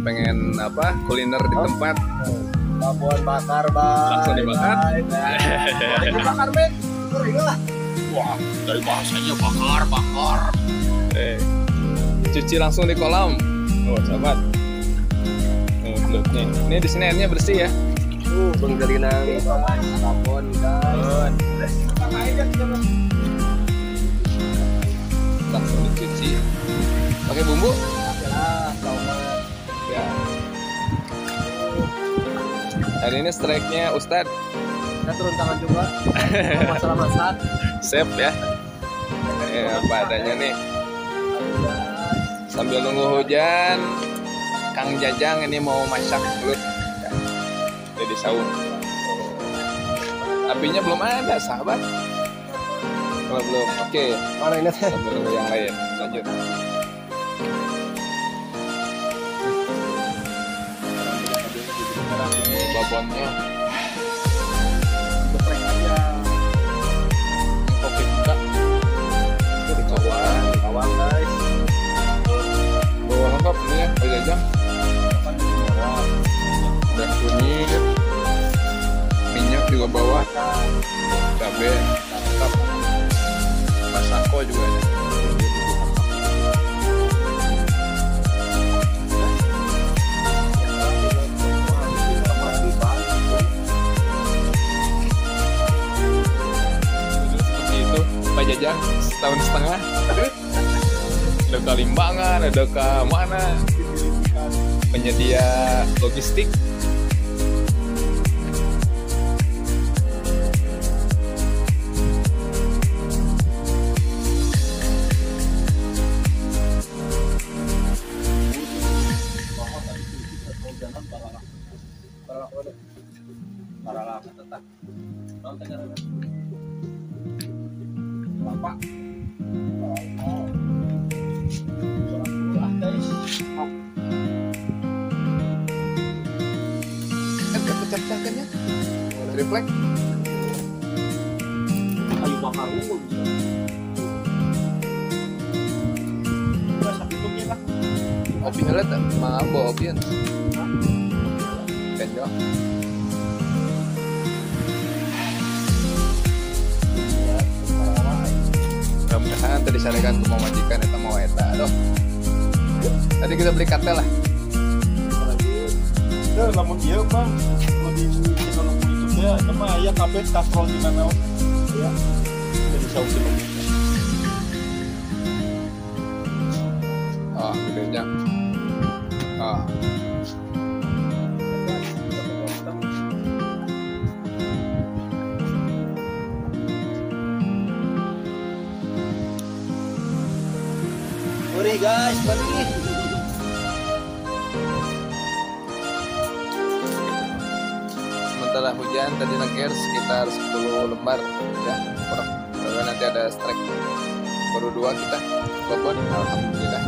pengen apa kuliner di tempat. Babon bakar, Bang. Langsung dibakar? Ben. Ngeri lah. wah dari bahasanya bakar bakar. Eh cuci langsung di kolam. Oh sahabat. Nih belut nih. Ini di sini airnya bersih ya? Uh, penggelinang babon, guys. langsung dicuci. Pakai bumbu hari ini strike-nya Ustadz. Kita turun tangan juga. Masalah masak. Sep ya. Eh, apa adanya nih. Sambil nunggu hujan Kang Jajang ini mau masak belut jadi saung. Apinya belum ada sahabat. Kalau belum oke. Mana ini? Sambil nunggu yang lain. Lanjut Geprek aja. jadi kawan Bawang, guys. bawa lengkap ini ya Pak Jajang dan kunyit minyak juga bawa cabai lengkap logistics pecah-pecah kan ya triplek. Kayu bakar. Udah lah. opi tak mah bawa opian kan jo mudah-mudahan tadi sarekan ke mau majikan eta mau eta aduh. Tadi kita beli kartel lah. Ya, lamun iya bang, channel YouTube ya, ya kabeh kastrol di mana ya. Jadi saus di oh gedenya oh Udah guys, pergi. Sementara hujan tadi nakir sekitar 10 lembar. Ya kurang. Lalu nanti ada strike. Baru dua kita babon alhamdulillah.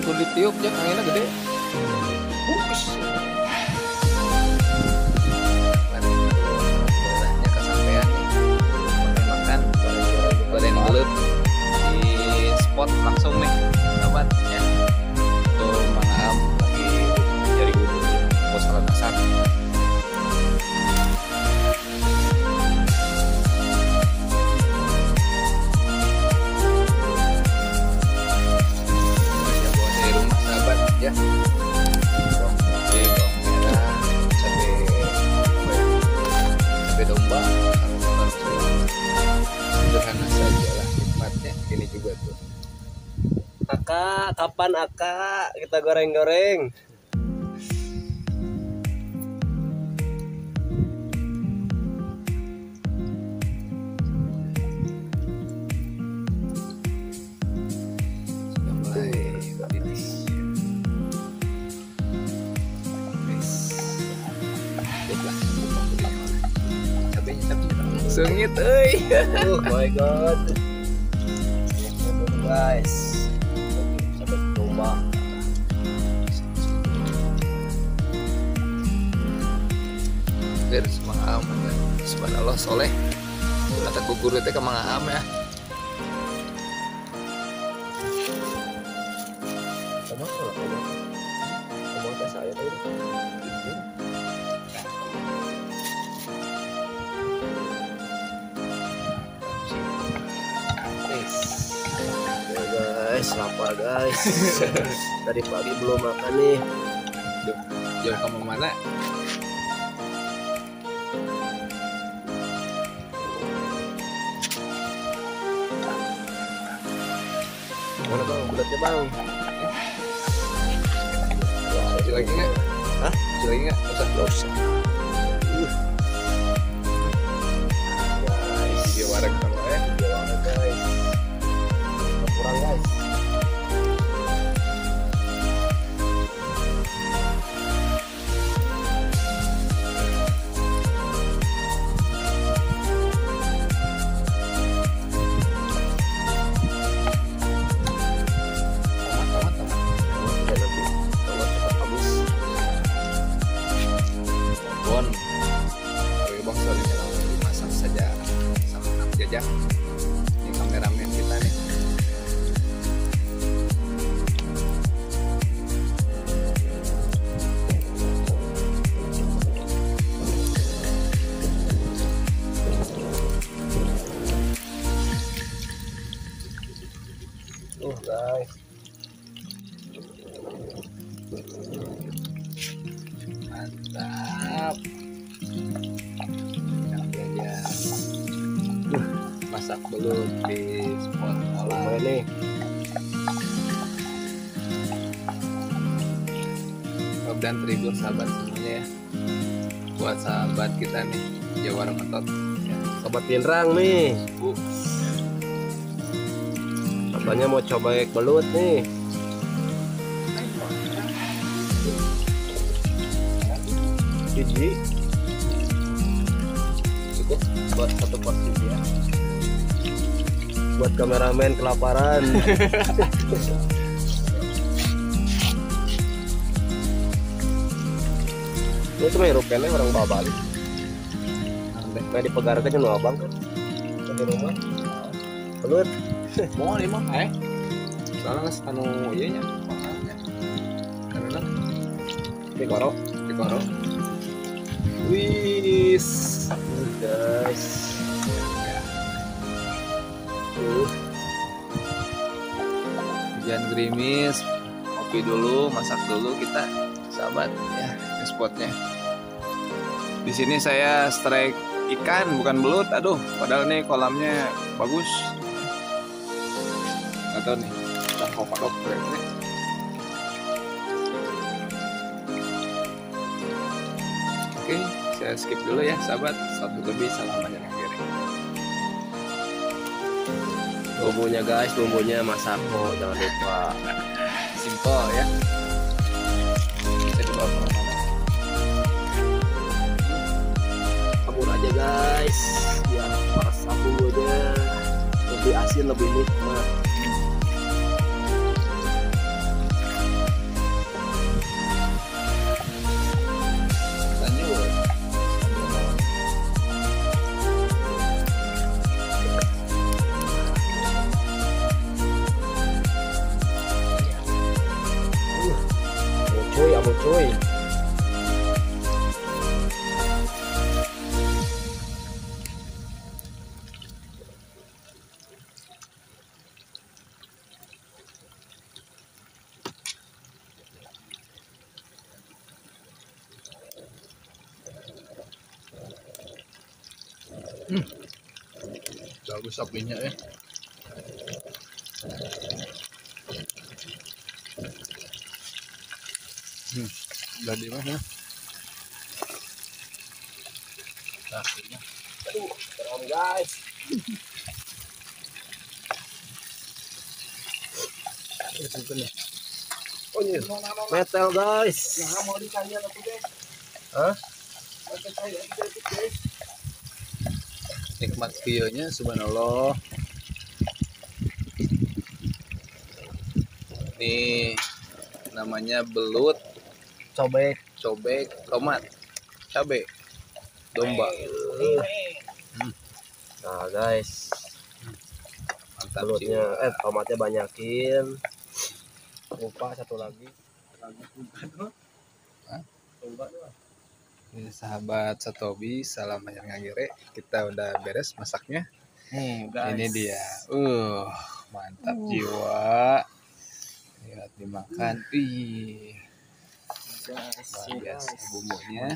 Kulit tiup ya anginnya gede spot langsung nih Aka, kapan Aka kita goreng-goreng? sengit euy Oh my god. guys am ya. Sama kalau kamu kamu tes saya tadi? Ya guys, lapar guys. Tadi pagi belum makan nih. jauh kamu mana Mana bang? Bulatnya bang. Cuci lagi nggak Hah? Cuci lagi nggak usah usah. Sama masak belum di spot olah nih. Rob dan tribur sahabat semuanya ya buat sahabat kita nih Jawa Ramatot. Sobat Pinrang nih. Bu Katanya mau coba egg belut nih. Biji cukup buat satu porsi ya. Buat kameramen kelaparan. Ini tuh merukannya orang bawa balik. Kayak di pegarkan kan abang kan. Di rumah. Belut. mau nih mah eh soalnya nggak anu iya nya karena Di korok. di koro wis Guys. Hujan gerimis. Kopi dulu masak dulu kita sahabat ya spotnya di sini saya strike ikan bukan belut. Aduh padahal nih kolamnya bagus. Atau nih kita kodok nih Oke, saya skip dulu ya sahabat. Satu lebih salam banyak Bumbunya guys, bumbunya masako jangan lupa. Simple ya. Bisa aja guys, biar rasa bumbunya lebih asin, lebih nikmat. Bagus sapinya ya. Hmm. Udah di mana? Sapinya. Seram guys. Oh iya, metal guys. Hah? Nikmat view-nya subhanallah. ini namanya belut cobek cobek tomat. Cabe. Domba. Nah guys. Mantap belutnya eh tomatnya banyakin. Lupa satu lagi. Hah? Ini sahabat satobi salam ayam ngagere kita udah beres masaknya. Nih ini dia. Uh mantap jiwa. Lihat dimakan. Ih guys luar biasa bumbunya.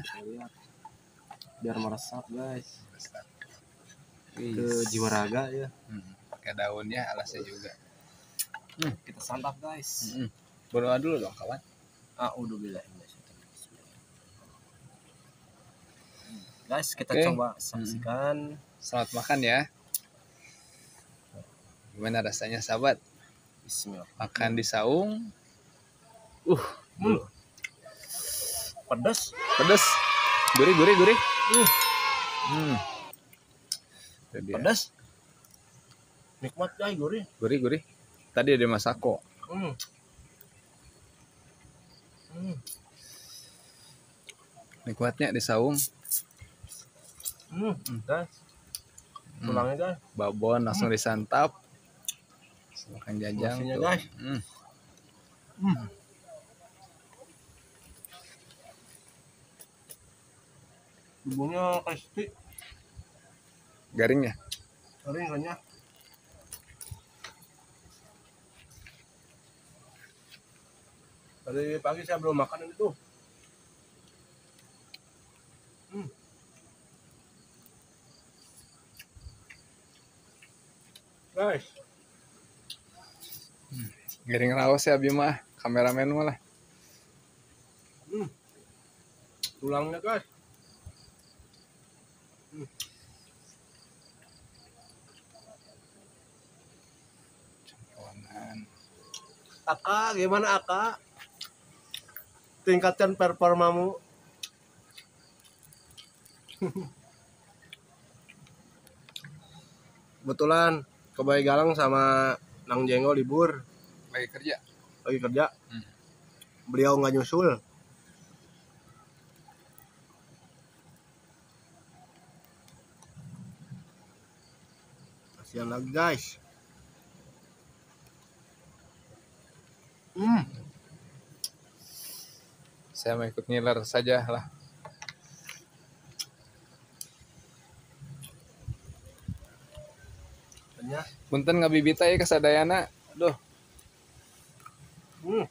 Biar meresap guys. Wih. ke jiwa raga ya. Hmm, pakai daunnya alasnya juga. Kita santap guys. Hmm. berdoa dulu dong kawan. A'udzubillah Guys, kita Oke. coba saksikan selamat makan ya gimana rasanya sahabat Bismillah. makan di saung Pedas. pedes gurih gurih gurih hmm. Itu dia. Pedas. Nikmat guys, gurih. gurih gurih tadi ada masako Hmm. Hmm. nikmatnya di saung Hmm. Guys, Hmm. tulangnya guys. babon langsung disantap makan jajang tuh. guys. Hmm. Bumbunya crispy, garing ya kering renyah. Tadi pagi saya belum makan itu. Guys, garing raos ya Bima kameramen malah tulangnya guys. kawanan Aka, gimana Aka? Tingkatkan performamu. Kebetulan Kebayi Galang sama Nang Jenggo libur lagi kerja lagi kerja. Hmm. Beliau nggak nyusul. Kasihan lagi guys. Hmm. saya mau ikut ngiler saja lah punten ngabibita ya kesadayana aduh Hmm.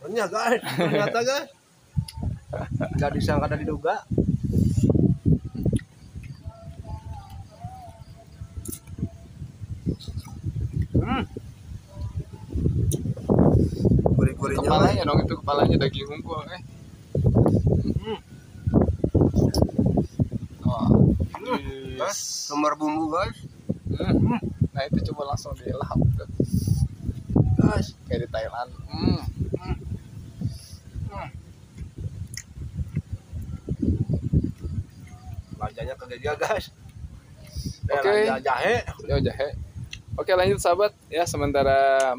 Renyah guys, ternyata guys. Gak disangka dan diduga. Hmm. Gurih-gurihnya. kepalanya dong itu kepalanya daging unggul eh Hmm. oh Guys, Kemar bumbu guys. Hmm. nah itu coba langsung. Guys. kayak di Thailand hmm. Lanjanya ke gajah guys. Eh, Oke. jahe. Yo jahe. Oke lanjut sahabat ya sementara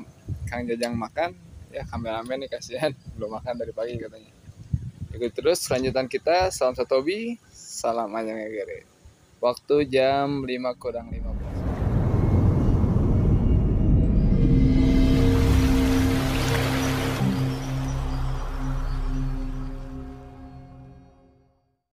Kang Jajang makan ya kameramen nih kasihan belum makan dari pagi katanya. Ikut terus kelanjutan kita salam satobi salam anyang Waktu jam 5 kurang 15